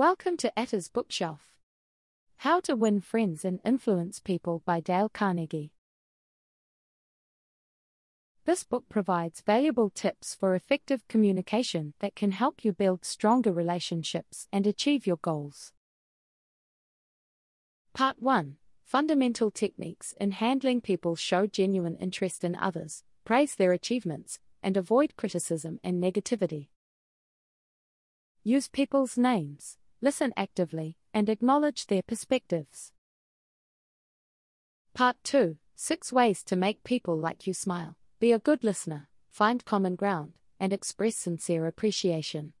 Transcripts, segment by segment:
Welcome to Ata's Bookshelf. How to Win Friends and Influence People by Dale Carnegie. This book provides valuable tips for effective communication that can help you build stronger relationships and achieve your goals. Part 1 Fundamental Techniques in Handling People Show genuine interest in others, praise their achievements, and avoid criticism and negativity. Use people's names listen actively, and acknowledge their perspectives. Part 2 Six Ways to Make People Like You Smile. Be a good listener, find common ground, and express sincere appreciation.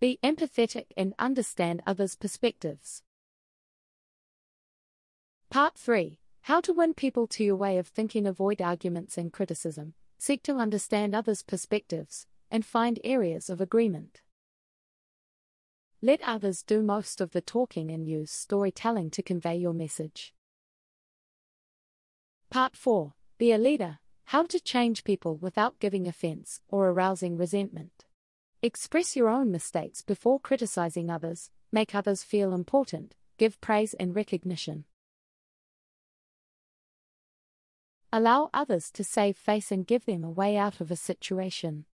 Be empathetic and understand others' perspectives. Part 3 How to win people to your way of thinking. Avoid arguments and criticism, seek to understand others' perspectives, and find areas of agreement. Let others do most of the talking and use storytelling to convey your message. Part 4 Be a leader How to change people without giving offense or arousing resentment. Express your own mistakes before criticizing others, make others feel important, give praise and recognition. Allow others to save face and give them a way out of a situation.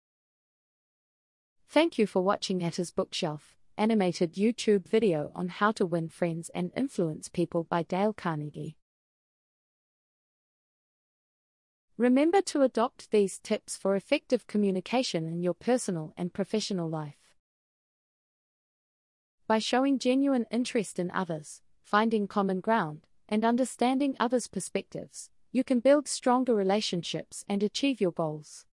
Thank you for watching Ata's Bookshelf animated YouTube video on how to win friends and influence people by Dale Carnegie. Remember to adopt these tips for effective communication in your personal and professional life. By showing genuine interest in others, finding common ground, and understanding others' perspectives, you can build stronger relationships and achieve your goals.